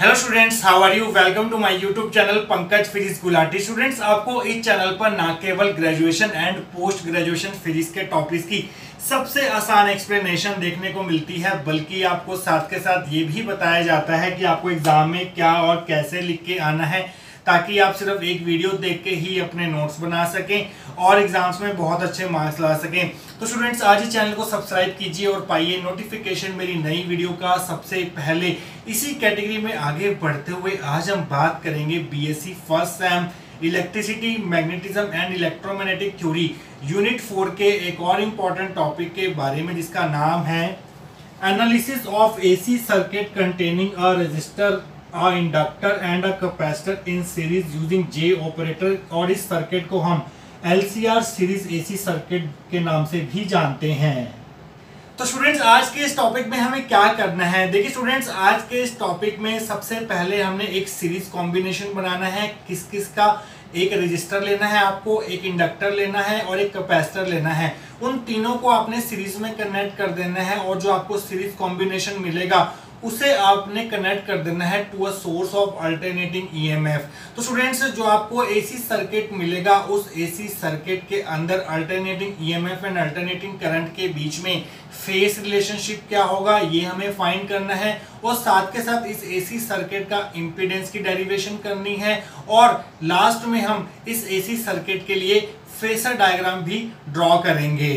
Hello students how are you welcome to my YouTube channel Pankaj physics Gulati students आपको इस channel पर ना केवल graduation and post graduation physics के topics की सबसे आसान एक्सप्लेनेशन देखने को मिलती है, बल्कि आपको साथ के साथ ये भी बताया जाता है कि आपको एग्ज़ाम में क्या और कैसे लिख के आना है। ताकि आप सिर्फ़ एक वीडियो देख के ही अपने नोट्स बना सकें और एग्ज़ाम्स में बहुत अच्छे मार्क्स ला सकें। तो स्टूडेंट्स आज ही चैनल को सब्सक्राइब कीजिए और पाइए नोटिफिकेशन मेरी नई वीडियो का सबसे पहले। इसी कैटेगरी में आगे बढ़ते हुए आज हम बात करेंगे BSc first sem electricity magnetism and electromagnetic theory unit four के एक और इंपॉर्टेंट टॉपिक के बारे में जिसका नाम है analysis of AC circuit containing a resistor a inductor and a capacitor in series using J operator और इस सर्किट को हम LCR सीरीज़ AC सर्किट के नाम से भी जानते हैं। तो स्टूडेंट्स आज के इस टॉपिक में हमें क्या करना है? देखिए स्टूडेंट्स आज के इस टॉपिक में सबसे पहले हमने एक सीरीज़ कॉम्बिनेशन बनाना है। किस किस का? एक रजिस्टर लेना है आपको, एक इंडक्टर लेना है और एक कैपेसिटर लेना है। उन तीनों को आपने सीरीज़ में कनेक्ट कर देना है और जो आपको सीरीज़ कॉम्बिनेशन मिलेगा उसे आपने कनेक्ट कर देना है to a source of alternating EMF तो स्टूडेंट्स जो आपको एसी सर्किट मिलेगा, उस एसी सर्किट के अंदर alternating EMF and alternating current के बीच में फेस रिलेशनशिप क्या होगा, ये हमें फाइंड करना है। और साथ के साथ इस एसी सर्किट का इंपीडेंस की डेरिवेशन करनी है। और लास्ट में हम इस एसी सर्किट के लिए फेसर डायग्राम भी ड्रॉ करेंगे।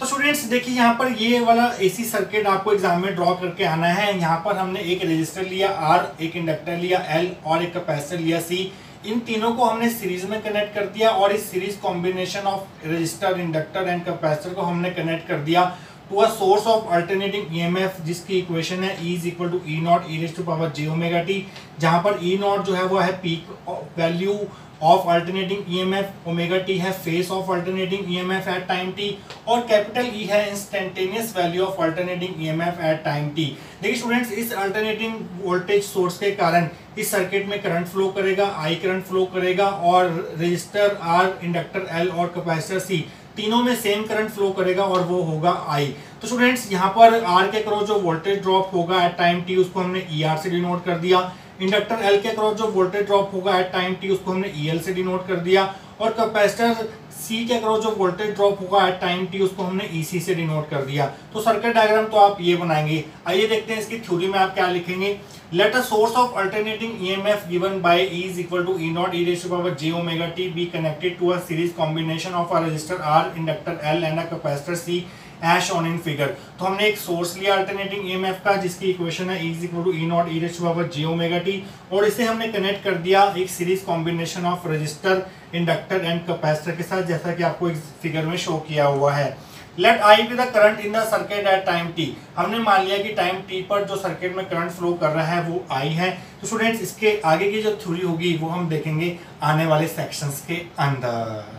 तो स्टूडेंट्स देखिए, यहाँ पर ये वाला एसी सर्किट आपको एग्ज़ाम में ड्रॉ करके आना है। यहाँ पर हमने एक रजिस्टर लिया आर एक इंडक्टर लिया एल और एक कैपेसिटर लिया सी इन तीनों को हमने सीरीज़ में कनेक्ट कर दिया और इस series combination of resistor inductor and capacitor को हमने कनेक्ट कर दिया to a source of alternating EMF जिसकी इक्वेशन है E is equal to E naught E to power J omega T जहाँ पर E नॉट जो है वो है peak value of alternating EMF omega T है phase of alternating EMF at time T और कैपिटल ई है instantaneous value of alternating EMF at time T देखिए स्टूडेंट्स इस अल्टरनेटिंग वोल्टेज सोर्स के कारण इस सर्किट में करंट फ्लो करेगा आई करंट फ्लो करेगा, और रजिस्टर आर इंडक्टर एल और कैपेसिटर सी तीनों में सेम करंट फ्लो करेगा, और वो होगा आई तो स्टूडेंट्स यहाँ पर आर के करो जो वोल्टेज ड्रॉप होगा एट टाइम टी उसको हमने ई e आर से डिनोट कर दिया। इंडक्टर एल के क्रॉस जो वोल्टेज ड्रॉप होगा एट टाइम टी उसको हमने ई एल से डिनोट कर दिया और कैपेसिटर सी के अक्रॉस जो वोल्टेज ड्रॉप होगा एट टाइम टी उसको हमने ई सी से डिनोट कर दिया। तो सर्किट डायग्राम तो आप ये बनाएँगे। आइए देखते हैं इसकी थ्योरी में आप क्या लिखेंगे। Let a source of alternating EMF given by E is equal to E naught e raised to power j omega t be connected to a series combination of a resistor R, inductor L and a capacitor C. As shown in figure तो हमने एक source लिया alternating EMF का, जिसकी equation है is equal to E naught E raise power J omega T और इसे हमने कनेक्ट कर दिया एक series combination of resistor inductor and capacitor के साथ, जैसा कि आपको इस फिगर में शो किया हुआ है। Let I be the current in the circuit at time T हमने मान लिया कि टाइम टी पर जो सर्किट में करंट फ्लो कर रहा है, वो आई है। तो स्टूडेंट्स इसके आगे की जो थ्योरी होगी, वो हम देखेंगे आने वाले सेक्शंस के अंदर।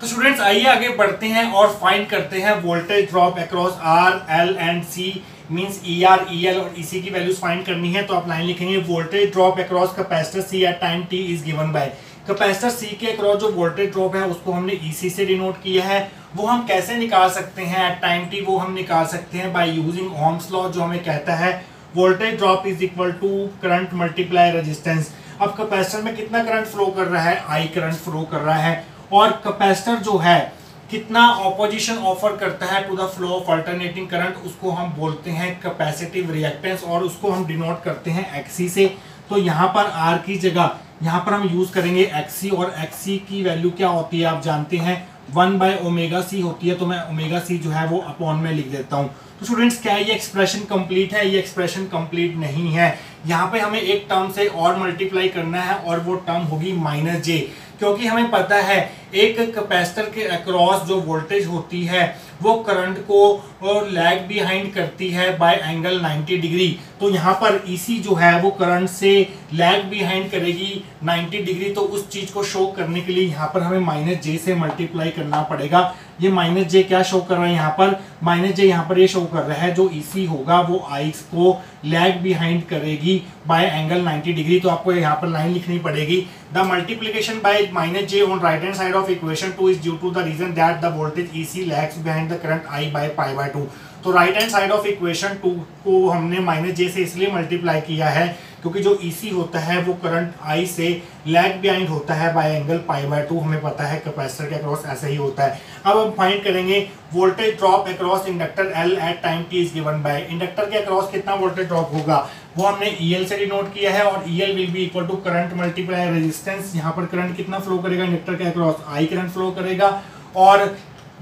तो स्टूडेंट्स आइए आगे बढ़ते हैं और फाइंड करते हैं voltage drop across R L and C means E R E L और ई सी की वैल्यूज़ फाइंड करनी है तो आप लाइन लिखेंगे voltage drop across capacitor C at time T is given by capacitor C के अक्रॉस जो वोल्टेज ड्रॉप है, उसको हमने ई सी से डिनोट किया है। वो हम कैसे निकाल सकते हैं एट टाइम टी वो हम निकाल सकते हैं बाय यूजिंग ओम्स लॉ जो हमें कहता है voltage drop is equal to current multiply resistance अब कैपेसिटर में कितना करंट फ्लो कर रहा है? आई करंट फ्लो कर रहा है। और कैपेसिटर जो है, कितना ऑपोजिशन ऑफ़र करता है to the flow of alternating current उसको हम बोलते हैं कैपेसिटिव रिएक्टेंस और उसको हम डिनोट करते हैं एक्सी से। तो यहाँ पर आर की जगह, यहाँ पर हम यूज़ करेंगे एक्सी और एक्सी की वैल्यू क्या होती है, आप जानते हैं वन बाय ओमेगा सी होती है तो मैं ओमेगा सी जो है वो अपॉन में लिख देता हूँ। तो स्टूडेंट्स क्या ये एक्सप्रेशन कंप्लीट है? ये एक्सप्रेशन कंप्लीट नहीं है। यहाँ पे हमें एक टर्म से और मल्टीप्लाई करना है और वो टर्म होगी माइनस जे क्योंकि हमें पता है एक कैपेसिटर के अक्रॉस जो वोल्टेज होती है, वो करंट को और लैग बिहाइंड करती है बाय एंगल 90 डिग्री तो यहाँ पर इसी जो है, वो करंट से लैग बिहाइंड करेगी 90 डिग्री तो उस चीज़ को शो करने के लिए यहाँ पर हमें माइनस जे से मल्टीप्लाई करना पड़ेगा। ये माइनस जे क्या शो कर रहा है यहाँ पर? माइनस जे यहाँ पर ये शो कर रहा है जो इसी होगा, वो आई को लैग बिहाइंड करेगी। बाय एंगल 90 डिग्री तो आपको यहाँ पर लाइन लिखनी पड़ेगी। The multiplication by minus J on right hand side of equation two is due to the reason that the voltage E C lags behind the current I by pi by two तो right hand side of equation two को हमने minus जे से इसलिए multiply किया है क्योंकि जो EC e होता है, वो करंट आई से लैग बिहाइंड होता है by angle pi by two हमें पता है कैपेसिटर के अक्रॉस ऐसा ही होता है। अब हम फाइंड करेंगे voltage drop across inductor L at time T is given by inductor के अक्रॉस कितना वोल्टेज ड्रॉप होगा, वो हमने ईएल e से डिनोट किया है और E L will be equal to current multiply resistance यहाँ पर करंट कितना फ्लो करेगा इंडक्टर के अक्रॉस आई करंट फ्लो करेगा। और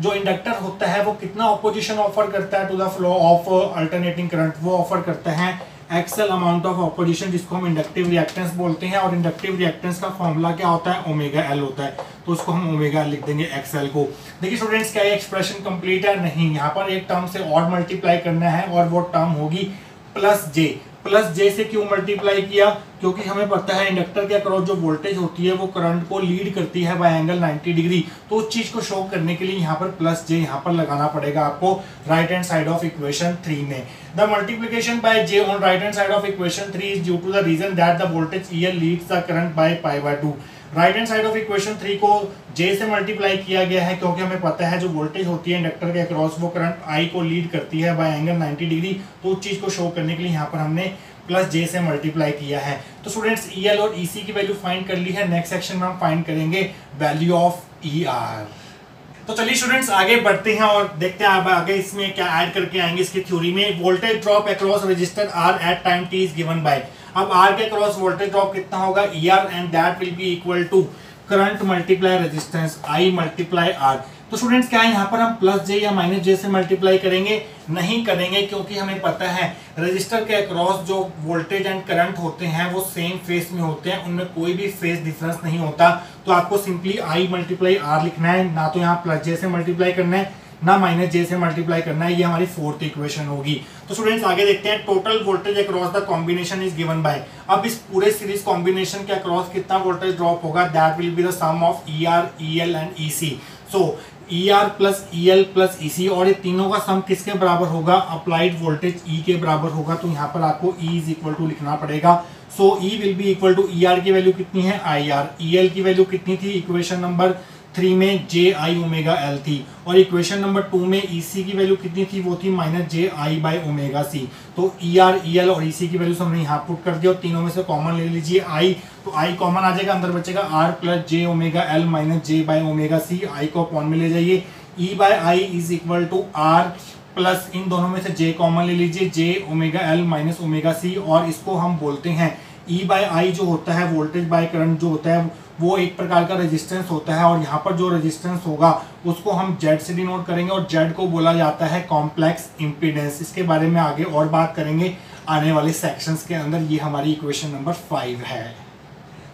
जो इंडक्टर होता है, वो कितना ऑपोजिशन ऑफ़र करता है to the flow of alternating current वो ऑफ़र करता है एक्सल अमाउंट ऑफ़ ऑपोजिशन जिसको हम इंडक्टिव रिएक्टेंस बोलते हैं और इंडक्टिव रिएक्टेंस का फॉर्मूला क्या होता है? ओमेगा एल होता है। तो उसको हम ओमेगा लिख देंगे एक्सएल को। देखिए स्टूडेंट्स क्या एक्सप्रेशन कंप्लीट है? नहीं। यहाँ पर एक टर्म से और मल्टीप्लाई करना है और वो टर्म होगी प्लस जे प्लस जे से क्यों मल्टीप्लाई किया, क्योंकि हमें पता है इंडक्टर के अक्रॉस जो वोल्टेज होती है, वो करंट को लीड करती है बाय एंगल 90 डिग्री तो उस चीज़ को शो करने के लिए यहाँ पर प्लस जे यहाँ पर लगाना पड़ेगा आपको right hand side of equation three में. The multiplication by J on right hand side of equation three is due to the reason that the voltage E L leads the current by pi by two right hand side of equation three को J से multiply किया गया है, क्योंकि हमें पता है जो वोल्टेज होती है इंडक्टर के अक्रॉस वो करंट आई को लीड करती है बाय एंगल 90 डिग्री तो उस चीज़ को शो करने के लिए यहाँ पर हमने प्लस जे से मल्टीप्लाई किया है। तो स्टूडेंट्स ई एल और ई सी की वैल्यू फाइंड कर ली है। नेक्स्ट सेक्शन में हम फाइंड करेंगे वैल्यू ऑफ़ ई आर तो चलिए स्टूडेंट्स आगे बढ़ते हैं और देखते हैं आप आगे इसमें क्या ऐड करके आएँगे, इसकी थ्योरी में। Voltage drop across resistor R at time T is given by अब आर के अक्रॉस वोल्टेज ड्रॉप कितना होगा? E R and that will be equal to current multiply resistance I multiply R तो students क्या है यहाँ पर हम प्लस जे या माइनस जे से मल्टीप्लाई करेंगे? नहीं करेंगे, क्योंकि हमें पता है रजिस्टर के अक्रॉस जो वोल्टेज एंड करंट होते हैं, वो सेम फेस में होते हैं, उनमें कोई भी फेस डिफरेंस नहीं होता। तो आपको सिंपली आई मल्टीप्लाई आर लिखना है, ना तो यहाँ प्लस जे से मल्टीप्लाई करना है ना माइनस जे से मल्टीप्लाई करना है, ये हमारी फोर्थ इक्वेशन होगी। तो स्टूडेंट्स आगे देखते हैं total voltage across the combination is given by अब इस पूरे सीरीज़ कॉम्बिनेशन के अक्रॉस कितना वोल्टेज ड्रॉप होगा that will be the sum of E R E L and E C so E R plus E L plus E C और ये तीनों का सम किसके बराबर होगा? अप्लाइड वोल्टेज ई के बराबर होगा तो यहाँ पर आपको ई इज़ इक्वल टू लिखना पड़ेगा। So E will be equal to E R की वैल्यू कितनी है? आई आर ई एल की वैल्यू कितनी थी? इक्वेशन नंबर थ्री में जे आई ओमेगा एल थी। और इक्वेशन नंबर टू में ई सी की वैल्यू कितनी थी? वो थी minus J I by omega C तो ई आर ई एल और ई सी की वैल्यू हमने यहाँ पुट कर दिया और तीनों में से कॉमन ले लीजिए आई तो आई कॉमन आ जाएगा, अंदर बचेगा R plus J omega L minus J by omega C I को कॉमन में ले जाइए। E by I is equal to R plus इन दोनों में से जे कॉमन ले लीजिए। J omega L minus omega C और इसको हम बोलते हैं ई बाय आई जो होता है वोल्टेज बाय करंट जो होता है वो एक प्रकार का रेजिस्टेंस होता है और यहाँ पर जो रेजिस्टेंस होगा, उसको हम जेड से डिनोट करेंगे और जेड को बोला जाता है कॉम्प्लेक्स इम्पीडेंस इसके बारे में आगे और बात करेंगे आने वाले सेक्शंस के अंदर। ये हमारी इक्वेशन नंबर फाइव है।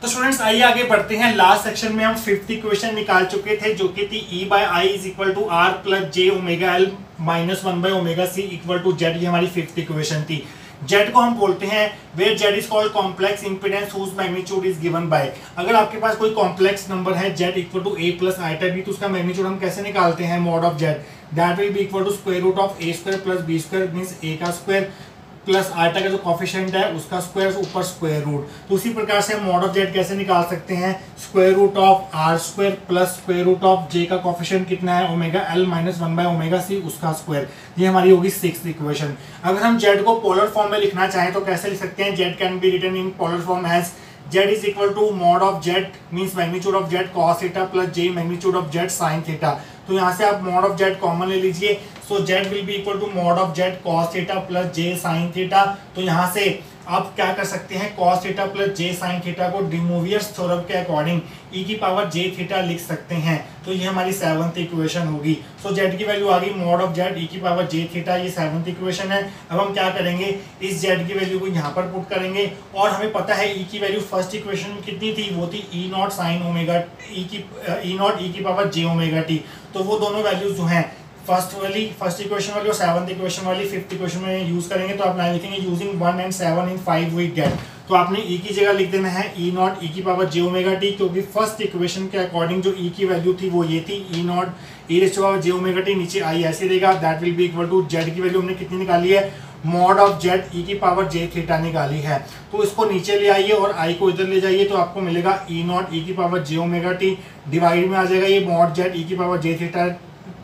तो स्टूडेंट्स आइए आगे बढ़ते हैं। लास्ट सेक्शन में हम फिफ्थ इक्वेशन निकाल चुके थे, जो कि थी E by I is equal to R plus J omega L minus one by omega C equal to Z ये हमारी फिफ्थ इक्वेशन थी। जेड को हम बोलते हैं where Z is called complex impedance whose magnitude is given by अगर आपके पास कोई कॉम्प्लेक्स नंबर है Z equal to A plus I B तो उसका मैग्नीट्यूड हम कैसे निकालते हैं mod of Z that will be equal to square root of A square plus B square means A का स्क्वायर प्लस आटा का जो कॉफिशेंट है, उसका स्क्वायर ऊपर स्क्वायर रूट तो उसी प्रकार से हम मॉड ऑफ़ जेड कैसे निकाल सकते हैं? Square root of R square plus square root of J का कॉफिशेंट कितना है? Omega L minus one by omega C उसका स्क्वायर ये हमारी होगी सिक्स इक्वेशन अगर हम जेड को पोलर फॉर्म में लिखना चाहें तो कैसे लिख सकते हैं? Z can be written in polar form as Z is equal to mod of Z mean magnitude of Z cos theta plus J magnitude of Z sine theta तो यहाँ से आप मॉड ऑफ़ जेट कॉमन ले लीजिए। So Z will be equal to mod of Z cos theta plus J sine theta तो यहाँ से आप क्या कर सकते हैं? Cos theta plus j sin theta को डिमोवियस थ्योरम के अकॉर्डिंग e की पावर जे थीटा लिख सकते हैं। तो ये हमारी सेवंथ इक्वेशन होगी। सो so, z की वैल्यू आ गई मॉड ऑफ़ z e की पावर जे थीटा ये सेवंथ इक्वेशन है। अब हम क्या करेंगे? इस z की वैल्यू को यहाँ पर पुट करेंगे। और हमें पता है e की वैल्यू फ़र्स्ट इक्वेशन में कितनी थी? वो थी e naught sine omega e की e नॉट e की पावर j ओमेगा टी तो वो दोनों वैल्यूज़ जो हैं फ़र्स्ट वाली, फ़र्स्ट इक्वेशन वाली और सेवंथ इक्वेशन वाली फिफ्थ इक्वेशन में यूज़ करेंगे तो आप नाइन लिखेंगे using one and seven in five we get तो आपने ई e की जगह लिख देना है ई नॉट ई की पावर जे ओमेगा टी क्योंकि फ़र्स्ट इक्वेशन के अकॉर्डिंग जो ई e की वैल्यू थी वो ये थी E naught E raise power J omega T नीचे आई ऐसे देगा that will be equal to Z की वैल्यू हमने कितनी निकाली है? मॉड ऑफ़ जेड ई की पावर जे थीटा निकाली है। तो इसको नीचे ले आइए और आई को इधर ले जाइए तो आपको मिलेगा ई नॉट ई की power J omega T divide में आ जाएगा ये मॉड जेड ई की power J theta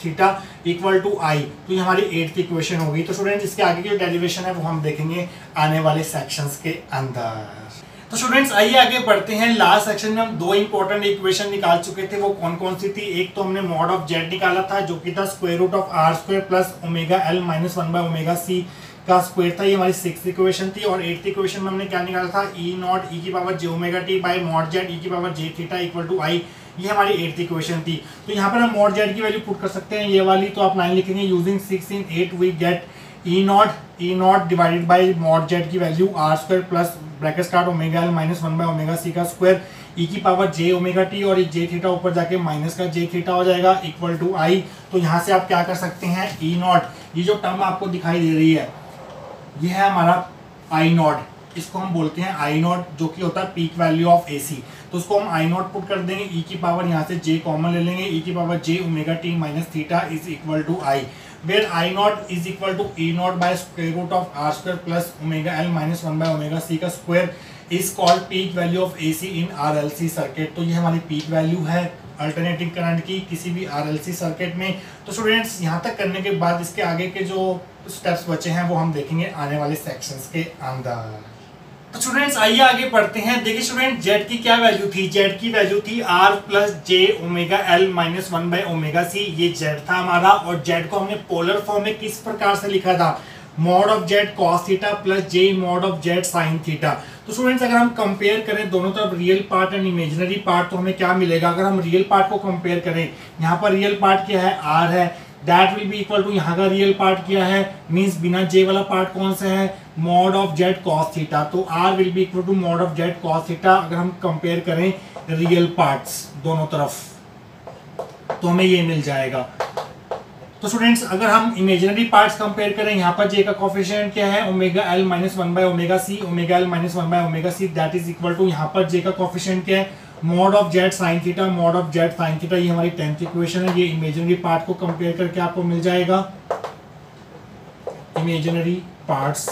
theta equal to I तो ये हमारी एट्थ इक्वेशन होगी तो स्टूडेंट इसके आगे की जो डेरिवेशन है, वो हम देखेंगे आने वाले सेक्शंस के अंदर। तो स्टूडेंट्स आइए आगे बढ़ते हैं। लास्ट सेक्शन में हम दो इंपॉर्टेंट इक्वेशन निकाल चुके थे। वो कौन कौन सी थी? एक तो हमने मॉड ऑफ़ जेड निकाला था, जो कि था square root of R square plus omega L minus one by omega C का स्क्वायर था। ये हमारी सिक्स इक्वेशन थी और एट्थ इक्वेशन में हमने क्या निकाला था? ई नॉट ई की power J omega T by mod Z E की power J theta equal to I ये हमारी एट्थ इक्वेशन थी। तो यहाँ पर हम मॉड जेड की वैल्यू पुट कर सकते हैं। ये वाली तो आप लाइन लिखेंगे using six in eight we get E naught E naught divided by mod Z की value R square plus bracket start omega L minus one by omega C का स्क्वायर ई की पावर जे ओमेगा टी और जे theta ऊपर जाके minus का जे theta हो जाएगा equal to I तो यहाँ से आप क्या कर सकते हैं ई नॉट ये जो टर्म आपको दिखाई दे रही है, ये है हमारा आई नॉट इसको हम बोलते हैं आई नॉट जो कि होता है peak value of A C तो उसको हम आई नॉट पुट कर देंगे ई e की पावर यहाँ से जे कॉमन ले लेंगे ई e की power J omega T minus theta is equal to I where I naught is equal to E naught by square root of R square plus omega L minus one by omega C का peak value of A C in R L C circuit तो ये हमारी peak value है alternating current की किसी भी are L C circuit में। तो स्टूडेंट्स यहाँ तक करने के बाद इसके आगे के जो स्टेप्स बचे हैं, वो हम देखेंगे आने वाले सेक्शंस के अंदर। स्टूडेंट्स आइए आगे पढ़ते हैं। देखिए स्टूडेंट जेड की क्या वैल्यू थी? जेड की वैल्यू थी R plus J omega L minus one by omega C ये जेड था हमारा और जेड को हमने पोलर फॉर्म में किस प्रकार से लिखा था? Mod of Z cos theta plus J mod of Z sine theta तो स्टूडेंट्स अगर हम कंपेयर करें दोनों तरफ़ real part and imaginary part तो हमें क्या मिलेगा? अगर हम रियल पार्ट को कंपेयर करें, यहाँ पर रियल पार्ट क्या है? आर है। That will be equal to यहाँ का रियल पार्ट क्या है? मीन्स बिना जे वाला पार्ट कौन सा है? Mod of Z cos theta तो R will be equal to mod of Z cos theta अगर हम कंपेयर करें रियल पार्ट्स दोनों तरफ़ तो हमें ये मिल जाएगा। तो स्टूडेंट्स अगर हम इमेजिनरी पार्ट्स कंपेयर करें, यहाँ पर जे का कॉफिशियंट क्या है? Omega L minus one by omega C omega L minus one by omega C that is equal to यहाँ पर जे का कॉफिशियंट क्या है? Mod of Z sine theta mod of Z sine theta ये हमारी tenth equation है। ये imaginary part को कंपेयर करके आपको मिल जाएगा। इमेजिनरी पार्ट्स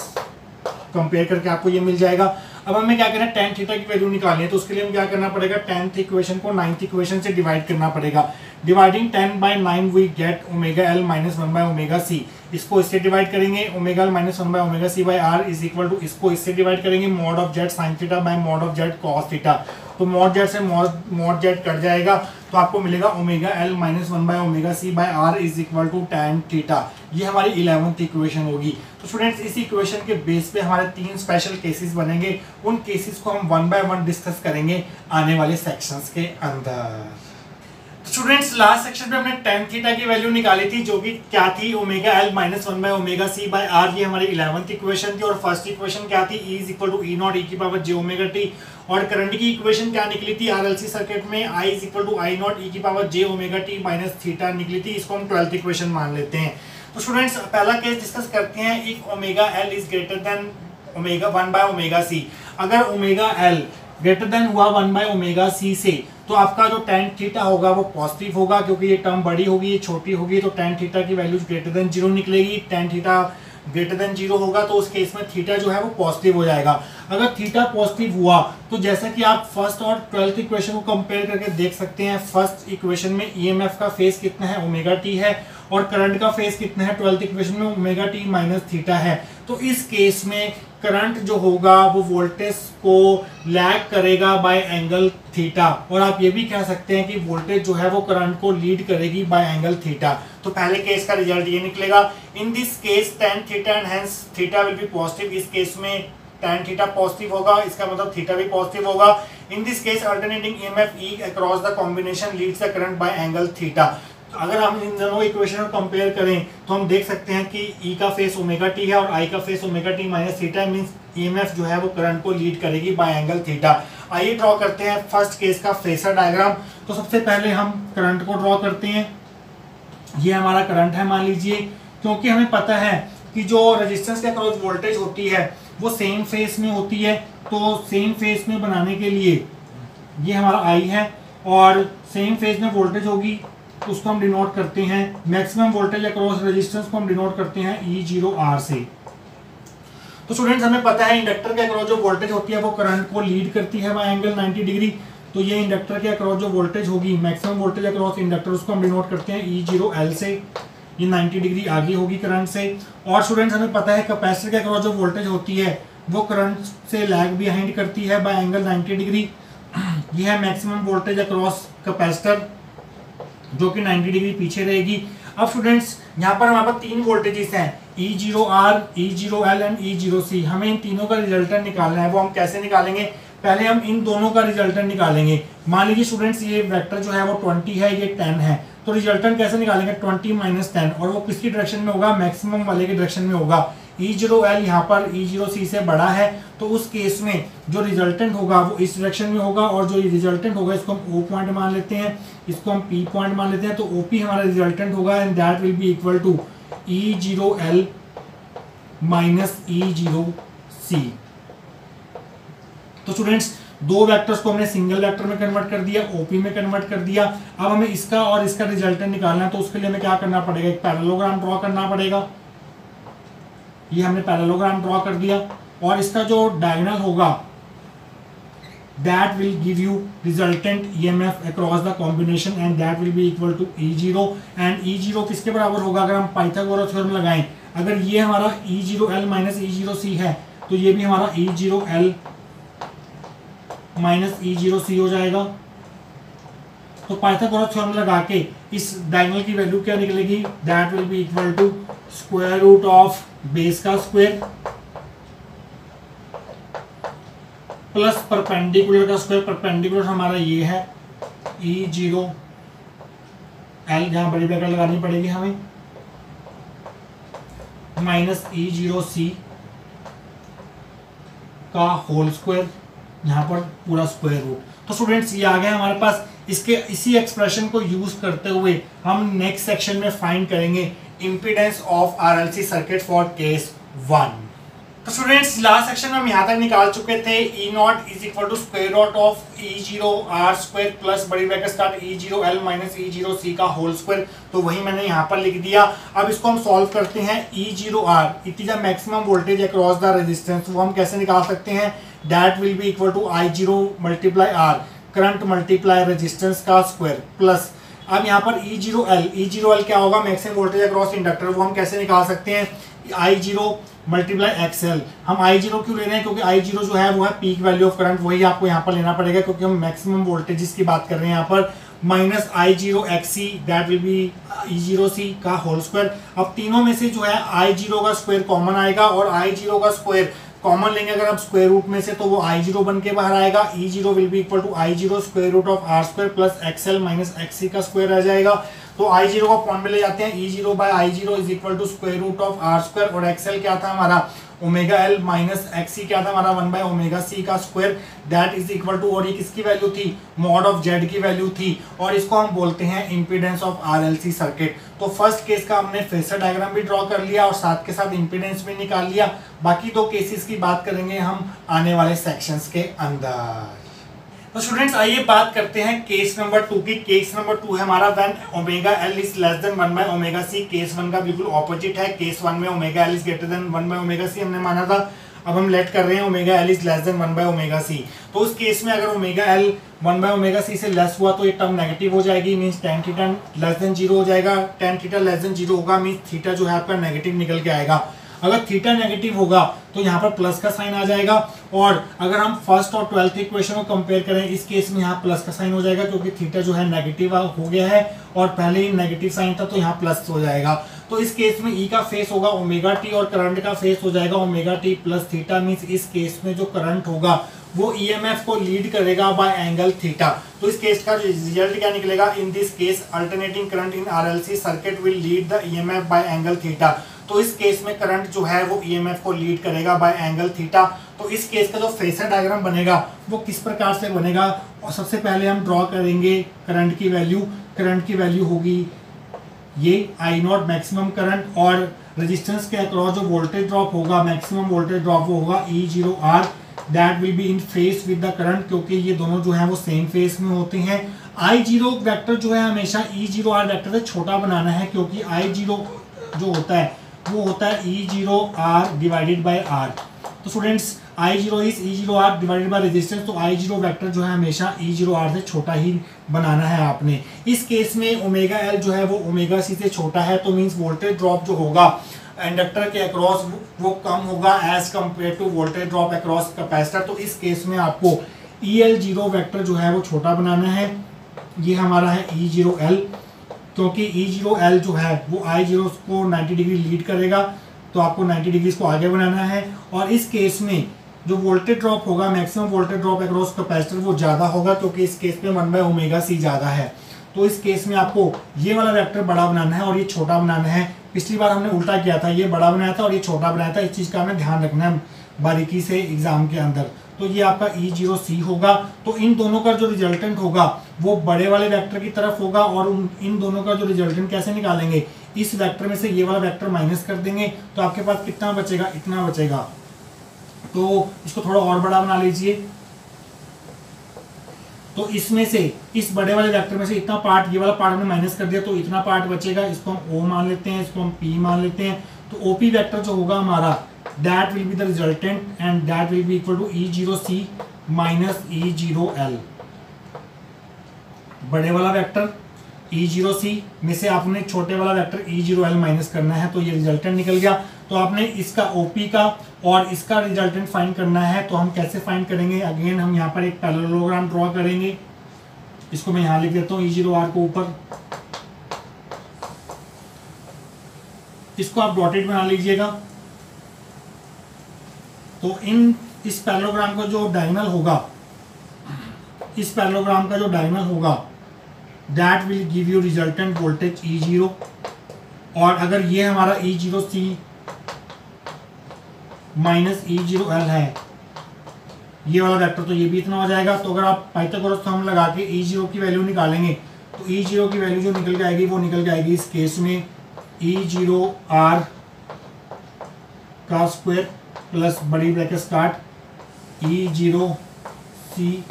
कंपेयर करके आपको ये मिल जाएगा। अब हमें क्या करना है? टेन थीटा की वैल्यू निकालनी है तो उसके लिए हम क्या करना पड़ेगा? टेंथ इक्वेशन को नाइन्थ इक्वेशन से डिवाइड करना पड़ेगा। Dividing ten by nine we get omega L minus one by omega C इसको इससे डिवाइड करेंगे। Omega L minus one by omega C by R is equal to इसको इससे divide करेंगे। Mod of Z sine theta by mod of Z cos theta तो mod Z से mod Z cut जाएगा तो आपको मिलेगा omega L minus one by omega C by R is equal to tan theta ये हमारी eleventh equation होगी। तो स्टूडेंट्स इस इक्वेशन के बेस पे हमारे तीन स्पेशल केसेस बनेंगे। उन केसेस को हम वन बाय वन डिस्कस करेंगे आने वाले सेक्शंस के अंदर। स्टूडेंट्स लास्ट सेक्शन में हमने टेन थीटा की वैल्यू निकाली थी, जो कि क्या थी? Omega L minus one by omega C by R ये हमारी इलेवंथ इक्वेशन थी। और फ़र्स्ट इक्वेशन क्या थी? E is equal to E naught E की पावर जे ओमेगा टी और करंट की इक्वेशन क्या निकली थी? आरएलसी सर्किट में I is equal to I naught E की power J omega T minus theta निकली थी। इसको हम ट्वेल्थ इक्वेशन मान लेते हैं। तो स्टूडेंट्स पहला केस डिस्कस करते हैं। If omega L is greater than omega one by omega C अगर ओमेगा एल ग्रेटर देन हुआ वन बाय ओमेगा सी से तो आपका जो टेन थीटा होगा वो पॉजिटिव होगा, क्योंकि ये टर्म बड़ी होगी, ये छोटी होगी तो टेन थीटा की वैल्यू ग्रेटर देन ज़ीरो निकलेगी। Tan theta greater than zero होगा तो उस केस में थीटा जो है वो पॉजिटिव हो जाएगा। अगर थीटा पॉजिटिव हुआ तो जैसा कि आप फ़र्स्ट और ट्वेल्थ इक्वेशन को कंपेयर करके देख सकते हैं। फ़र्स्ट इक्वेशन में ईएमएफ का फेस कितना है? ओमेगा टी है। और करंट का फेस कितना है? ट्वेल्थ इक्वेशन में ओमेगा टी माइनस थीटा है। तो इस केस में करंट जो होगा, वो वोल्टेज को लैग करेगा बाय एंगल थीटा। और आप ये भी कह सकते हैं कि वोल्टेज जो है, वो करंट को लीड करेगी बाय एंगल थीटा। तो पहले केस का रिज़ल्ट ये निकलेगा। In this case tan theta and hence theta will be positive इस केस में टेन थीटा पॉजिटिव होगा। इसका मतलब थीटा भी पॉजिटिव होगा। In this case alternating EMF E across the combination leads the current by angle theta. अगर हम इन दोनों इक्वेशन को कंपेयर करें तो हम देख सकते हैं कि ई e का फेस ओमेगा टी है और आई का phase omega t minus theta means EMF जो है वो करंट को लीड करेगी बाय एंगल थीटा आइए ड्रॉ करते हैं फ़र्स्ट केस का फेसर डायग्राम तो सबसे पहले हम करंट को ड्रॉ करते हैं। ये हमारा करंट है, मान लीजिए, क्योंकि हमें पता है कि जो रजिस्टेंस के अक्रॉस वोल्टेज होती है, वो सेम फेस में होती है। तो सेम फेस में बनाने के लिए ये हमारा आई है और सेम फ़ेज़ में वोल्टेज होगी। उसको हम डिनोट करते हैं। मैक्सिमम वोल्टेज अक्रॉस रेजिस्टेंस को हम डिनोट करते हैं ई ज़ीरो आर से। तो स्टूडेंट्स हमें पता है इंडक्टर के अक्रॉस जो वोल्टेज होती है, वो करंट को लीड करती है बाय एंगल 90 डिग्री तो ये इंडक्टर के अक्रॉस जो वोल्टेज होगी मैक्सिमम वोल्टेज अक्रॉस इंडक्टर उसको हम डिनोट करते हैं ई ज़ीरो एल से। ये 90 डिग्री आगे होगी करंट से। और स्टूडेंट्स हमें पता है कैपेसिटर के अक्रॉस जो वोल्टेज होती है, वो करंट से लैग बिहाइंड करती है बाय एंगल 90 डिग्री ये है मैक्सिमम वोल्टेज अक्रॉस कैपेसिटर जो कि 90 डिग्री पीछे रहेगी। अब स्टूडेंट्स यहाँ पर हमारे पास तीन वोल्टेजेस हैं। E zero R E zero L and E zero C हमें इन तीनों का रिजल्टेंट निकालना है। वो हम कैसे निकालेंगे? पहले हम इन दोनों का रिजल्टेंट निकालेंगे। मान लीजिए स्टूडेंट्स ये वेक्टर जो है वो ट्वेंटी है, ये टेन है। तो रिजल्टेंट कैसे निकालेंगे? ट्वेंटी माइनस टेन और वो किसकी डायरेक्शन में होगा? मैक्सिमम वाले के डायरेक्शन में होगा। ई ज़ीरो एल यहाँ पर ई ज़ीरो सी से बड़ा है तो उस केस में जो रिजल्टेंट होगा, वो इस डायरेक्शन में होगा और जो रिजल्टेंट होगा, इसको हम ओ पॉइंट मान लेते हैं, इसको हम पी पॉइंट मान लेते हैं तो ओ पी हमारा रिजल्टेंट होगा and that will be equal to E zero L minus E zero C तो स्टूडेंट्स दो वेक्टर्स को हमने सिंगल वेक्टर में कन्वर्ट कर दिया ओपी में कन्वर्ट कर दिया। अब हमें इसका और इसका रिजल्टेंट निकालना है तो उसके लिए हमें क्या करना पड़ेगा? एक पैरेललोग्राम ड्रॉ करना पड़ेगा। ये हमने पैरेललोग्राम ड्रॉ कर दिया और इसका जो डायगोनल होगा, that will give you resultant EMF across the combination and that will be equal to E0 and E0 किसके बराबर होगा? अगर हम पाइथागोरस थ्योरम लगाएँ, अगर ये हमारा E0 L minus E zero C है तो ये भी हमारा E0 L minus E zero C हो जाएगा। तो पाइथागोरस थ्योरम लगा के इस डायगोनल की वैल्यू क्या निकलेगी? That will be equal to square root of base का स्क्वायर प्लस परपेंडिकुलर का स्क्वायर। परपेंडिकुलर हमारा ये है ई ज़ीरो एल जहाँ बड़ी ब्रैकेट लगानी पड़ेगी हमें माइनस ई ज़ीरो सी का होल स्क्वायर यहाँ पर पूरा स्क्वायर रूट तो स्टूडेंट्स ये आ गया हमारे पास। इसके, इसी एक्सप्रेशन को यूज़ करते हुए हम नेक्स्ट सेक्शन में फाइंड करेंगे। Impedance of RLC circuit for case one तो स्टूडेंट्स लास्ट सेक्शन में हम यहाँ तक निकाल चुके थे E naught is equal to square root of E zero R square plus बड़ी bracket start E zero L minus E zero C का होल स्क्वायर तो वही मैंने यहाँ पर लिख दिया। अब इसको हम सॉल्व करते हैं E zero R it is a maximum voltage across the resistance वो हम कैसे निकाल सकते हैं? That will be equal to I zero multiply R current multiply resistance का स्क्वायर प्लस अब यहाँ पर E zero L E zero L क्या होगा? मैक्सिमम वोल्टेज अक्रॉस इंडक्टर वो हम कैसे निकाल सकते हैं? आई ज़ीरो मल्टीप्लाई एक्सएल हम आई ज़ीरो क्यों ले रहे हैं? क्योंकि आई ज़ीरो जो है, वो है पीक वैल्यू ऑफ़ करंट वही आपको यहाँ पर लेना पड़ेगा, क्योंकि हम मैक्सिमम वोल्टेजेस की बात कर रहे हैं यहाँ पर। Minus I zero X C that will be E zero C का होल स्क्वायर अब तीनों में से जो है आई ज़ीरो का स्क्वायर कॉमन आएगा और आई ज़ीरो का स्क्वायर कॉमन लेंगे अगर आप स्क्वायर रूट में से तो वो आई ज़ीरो बन के बाहर आएगा। E zero will be equal to I zero square root of R square plus XL minus XC का स्क्वायर रह जाएगा। तो आई ज़ीरो का पॉइंट में ले जाते हैं। E zero by I zero is equal to square root of R square और एक्सएल क्या था हमारा? Omega L minus X C क्या था हमारा? वन बाय ओमेगा सी का square. That is equal to और ये किसकी वैल्यू थी? मॉड ऑफ़ जेड की वैल्यू थी। और इसको हम बोलते हैं इंपीडेंस ऑफ़ आरएलसी सर्किट तो फ़र्स्ट केस का हमने फेसर डायग्राम भी ड्रॉ कर लिया और साथ के साथ इंपीडेंस भी निकाल लिया। बाकी दो केसेस की बात करेंगे हम आने वाले सेक्शंस के अंदर। तो स्टूडेंट्स आइए बात करते हैं केस नंबर टू की। केस नंबर टू है हमारा when omega L is less than one by omega C case one का बिल्कुल ऑपोजिट है। केस वन में omega L is greater than one by omega C हमने माना था। अब हम लेट कर रहे हैं omega L is less than one by omega C तो उस केस में अगर omega L one by omega C से लेस हुआ तो ये टर्म नेगेटिव हो जाएगी means tan theta less than zero हो जाएगा। Tan theta less than zero होगा मीन्स थीटा जो है आपका नेगेटिव निकल के आएगा। अगर थीटा नेगेटिव होगा तो यहाँ पर प्लस का साइन आ जाएगा। और अगर हम फ़र्स्ट और ट्वेल्थ इक्वेशन को कंपेयर करें, इस केस में यहाँ प्लस का साइन हो जाएगा, क्योंकि थीटा जो है नेगेटिव हो गया है। और पहले ही नेगेटिव साइन था तो यहाँ प्लस हो जाएगा। तो इस केस में ई e का फेस होगा ओमेगा टी और करंट का फेस हो जाएगा omega T plus theta means इस केस में जो करंट होगा, वो ईएमएफ e को लीड करेगा बाय एंगल थीटा तो इस केस का रिज़ल्ट क्या निकलेगा? In this case alternating current in RLC circuit will lead the EMF by angle theta तो इस केस में करंट जो है वो ईएमएफ e को लीड करेगा बाय एंगल थीटा तो इस केस का जो फेसर डायग्राम बनेगा, वो किस प्रकार से बनेगा? और सबसे पहले हम ड्रॉ करेंगे करंट की वैल्यू करंट की वैल्यू होगी ये आई नॉट मैक्सिमम करंट और रेजिस्टेंस के अक्रॉस जो वोल्टेज ड्रॉप होगा मैक्सिमम वोल्टेज ड्रॉप वो होगा E zero R that will be in phase with the current क्योंकि ये दोनों जो है वो सेम फेस में होते हैं। आई ज़ीरो वैक्टर जो है हमेशा ई ज़ीरो आर वैक्टर से छोटा बनाना है क्योंकि आई ज़ीरो जो होता है वो होता है E zero R divided by R तो students I zero is E zero R divided by resistance तो आई ज़ीरो वैक्टर जो है हमेशा ई ज़ीरो आर से छोटा ही बनाना है आपने। इस केस में ओमेगा एल जो है वो ओमेगा सी से छोटा है तो मीन्स वोल्टेज ड्रॉप जो होगा इंडक्टर के अक्रॉस वो कम होगा as compare to voltage drop across capacitor तो इस केस में आपको ई एल ज़ीरो वैक्टर जो है वो छोटा बनाना है। ये हमारा है ई ज़ीरो एल क्योंकि ई ज़ीरो एल जो है, वो आई ज़ीरो को 90 डिग्री लीड करेगा तो आपको 90 डिग्री को आगे बनाना है। और इस केस में जो वोल्टेज ड्रॉप होगा maximum voltage drop across capacitor वो ज़्यादा होगा, क्योंकि इस केस में वन बाय ओमेगा सी ज़्यादा है। तो इस केस में आपको ये वाला वेक्टर बड़ा बनाना है और ये छोटा बनाना है। पिछली बार हमने उल्टा किया था, ये बड़ा बनाया था और ये छोटा बनाया था। इस चीज़ का हमें ध्यान रखना है बारीकी से एग्ज़ाम के अंदर। तो ये आपका ई ज़ीरो सी होगा। तो इन दोनों का जो रिजल्टेंट होगा, वो बड़े वाले वेक्टर की तरफ़ होगा और इन दोनों का जो रिजल्टेंट कैसे निकालेंगे, इस वेक्टर में से ये वाला वेक्टर माइनस कर देंगे। तो आपके पास कितना बचेगा? इतना बचेगा। तो इसको थोड़ा और बड़ा बना लीजिए। तो इसमें से, इस बड़े वाले वेक्टर में से इतना पार्ट ये वाला पार्ट हमने माइनस कर दिया तो इतना पार्ट बचेगा। इसको हम ओ मान लेते हैं, इसको हम पी मान लेते हैं। तो ओपी वेक्टर जो होगा हमारा that will be the resultant and that will be equal to E0C minus E0L बड़े वाला वेक्टर E0C में से आपने छोटे वाला वेक्टर E0L माइनस करना है तो ये रिजल्टेंट निकल गया। तो आपने इसका OP का और इसका रिजल्टेंट फाइंड करना है तो हम कैसे फाइंड करेंगे? अगेन हम यहाँ पर एक पैरेललोग्राम ड्रॉ करेंगे। इसको मैं यहाँ लिख देता हूँ E0R को ऊपर। इसको आप डॉटेड बना लीजिएगा तो इन इस पैरोग्राम का जो डायनल होगा, इस पैरोग्राम का जो डायनल होगा that will give you resultant voltage E zero और अगर ये हमारा E zero C minus E zero L है, ये वाला वेक्टर तो ये भी इतना हो जाएगा। तो अगर आप पाइथागोरस थंब लगा के ई ज़ीरो की वैल्यू निकालेंगे तो ई ज़ीरो की वैल्यू जो निकल जाएगी वो निकल जाएगी इस केस में ई ज़ीरो आर का स्क्वायर प्लस बड़ी bracket start E zero C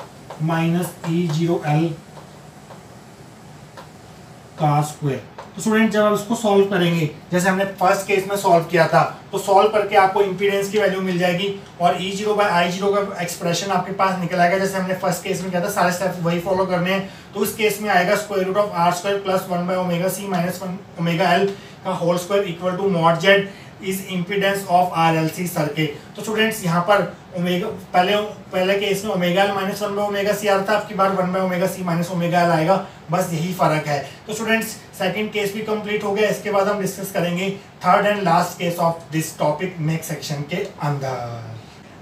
minus E zero L का स्क्वायर तो स्टूडेंट जब आप इसको सॉल्व करेंगे, जैसे हमने फ़र्स्ट केस में सॉल्व किया था तो सॉल्व करके आपको इंपीडेंस की वैल्यू मिल जाएगी और E zero by I zero का एक्सप्रेशन आपके पास निकल आएगा। जैसे हमने फ़र्स्ट केस में किया था, सारे स्टेप वही फॉलो करने हैं। तो उस केस में आएगा square root of R square plus one by omega C minus one omega L का whole square equal to mod Z is impedance of R L C circuit तो स्टूडेंट्स यहाँ पर ओमेगा पहले पहले के इसमें omega L minus one by omega C R था आपकी बार one by omega C minus omega L आएगा। बस यही फ़र्क है। तो स्टूडेंट्स सेकंड केस भी कंप्लीट हो गया। इसके बाद हम डिस्कस करेंगे third and last case of this topic next section के अंदर।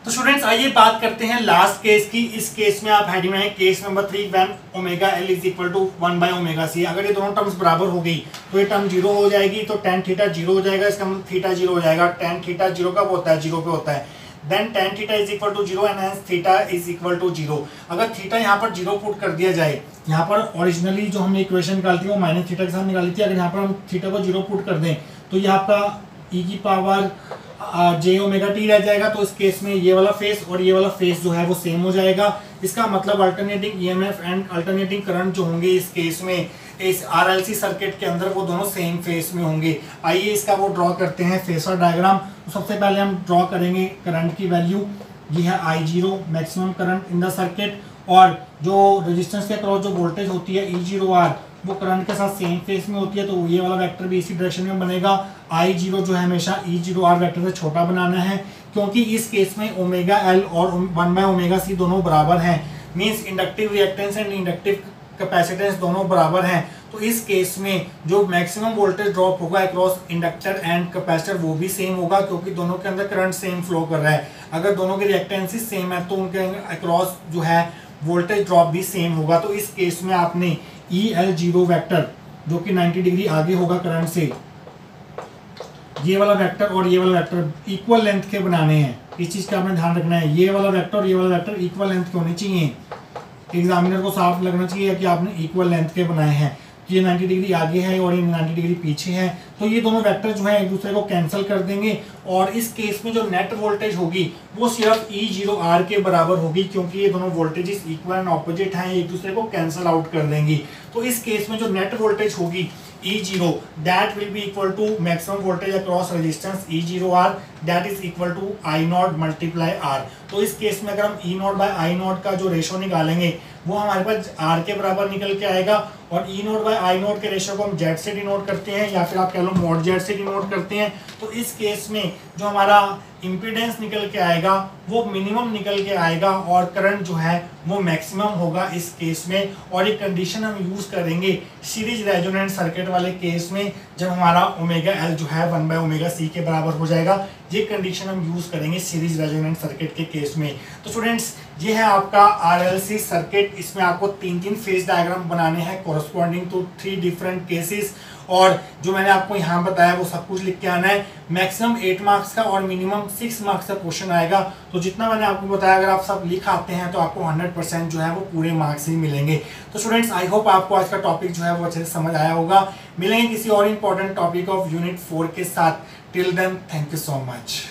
तो स्टूडेंट्स आइए बात करते हैं लास्ट केस की। इस केस में आप हेडिंग में case number three when omega L is equal to one by omega C अगर ये दोनों टर्म्स बराबर हो गई तो ये टर्म ज़ीरो हो जाएगी तो टेन थीटा ज़ीरो हो जाएगा। इसका मतलब थीटा ज़ीरो हो जाएगा। टेन थीटा ज़ीरो कब होता है? ज़ीरो पे होता है। Then tan theta is equal to zero and theta is equal to zero अगर थीटा यहाँ पर ज़ीरो पुट कर दिया जाए, यहाँ पर ओरिजिनली जो हमने इक्वेशन निकालती है वो माइनस थीटा के साथ निकाली थी। अगर यहाँ पर हम थीटा को ज़ीरो पुट कर दें तो ये आपका ई e की पावर जे ओमेगा टी रह जाएगा तो इस केस में ये वाला फेस और ये वाला फेस जो है वो सेम हो जाएगा। इसका मतलब alternating EMF and alternating current जो होंगे इस केस में, इस आरएलसी सर्किट के अंदर वो दोनों सेम फेस में होंगे। आइए इसका वो ड्रॉ करते हैं फेसर डायग्राम तो सबसे पहले हम ड्रॉ करेंगे करंट की वैल्यू ये है I zero maximum current in the circuit और जो रजिस्टेंस के अक्रॉस जो वोल्टेज होती है ई ज़ीरो आर वो करंट के साथ सेम फेस में होती है तो ये वाला वेक्टर भी इसी डायरेक्शन में बनेगा। आई ज़ीरो जो है हमेशा ई ज़ीरो आर वेक्टर से छोटा बनाना है, क्योंकि इस केस में ओमेगा एल और वन बाय ओमेगा सी दोनों बराबर हैं। Means inductive reactance and inductive capacitance दोनों बराबर हैं। तो इस केस में जो मैक्सिमम वोल्टेज ड्रॉप होगा अक्रॉस इंडक्टर एंड कैपेसिटर वो भी सेम होगा, क्योंकि दोनों के अंदर करंट सेम फ्लो कर रहा है। अगर दोनों के रिएक्टेंसिस सेम है तो उनके अक्रॉस जो है वोल्टेज ड्रॉप भी सेम होगा। तो इस केस में आपने ई एल ज़ीरो वैक्टर जो कि 90 डिग्री आगे होगा करंट से। ये वाला वेक्टर और ये वाला वेक्टर इक्वल लेंथ के बनाने हैं। इस चीज़ का आपने ध्यान रखना है। ये वाला वेक्टर और ये वाला वेक्टर इक्वल लेंथ के होने चाहिए? एग्जामिनर को साफ़ लगना चाहिए कि आपने इक्वल लेंथ के बनाए हैं। ये 90 डिग्री आगे है और ये 90 डिग्री पीछे है तो ये दोनों वेक्टर जो है एक दूसरे को कैंसिल कर देंगे और इस केस में जो नेट वोल्टेज होगी, वो सिर्फ़ ई ज़ीरो आर के बराबर होगी क्योंकि ये दोनों वोल्टेजेस इक्वल एंड ऑपोजिट हैं, एक दूसरे को कैंसिल आउट कर देंगी। तो इस केस में जो नेट वोल्टेज होगी E0 that will be equal to maximum voltage across resistance E0R that is equal to I naught multiply R तो इस केस में अगर हम E naught by I naught का जो रेशो निकालेंगे, वो हमारे पास R के बराबर निकल के आएगा और E naught by I naught के रेशो को हम जेड से डिनोट करते हैं या फिर आप कह लो मॉड जेड से डिनोट करते हैं तो इस केस में जो हमारा इम्पीडेंस निकल के आएगा, वो मिनिमम निकल के आएगा और करंट जो है, वो मैक्सिमम होगा इस केस में और एक कंडीशन हम यूज़ करेंगे सीरीज़ रेजोनेंट सर्किट वाले केस में जब हमारा ओमेगा एल जो है वन बाय ओमेगा सी के बराबर हो जाएगा। ये कंडीशन हम यूज़ करेंगे सीरीज़ रेजोनेंट सर्किट के केस में। तो स्टूडेंट्स ये है आपका आरएलसी सर्किट इसमें आपको तीन तीन फ़ेज़ डायग्राम बनाने हैं corresponding to three different cases और जो मैंने आपको यहाँ बताया, वो सब कुछ लिख के आना है। मैक्सिमम एट मार्क्स का और मिनिमम सिक्स मार्क्स का क्वेश्चन आएगा। तो जितना मैंने आपको बताया, अगर आप सब लिख आते हैं तो आपको हंड्रेड परसेंट जो है वो पूरे मार्क्स ही मिलेंगे। तो स्टूडेंट्स आई होप आपको आज का टॉपिक जो है वो अच्छे से समझ आया होगा। मिलेंगे किसी और important topic of unit four के साथ। Till then thank you so much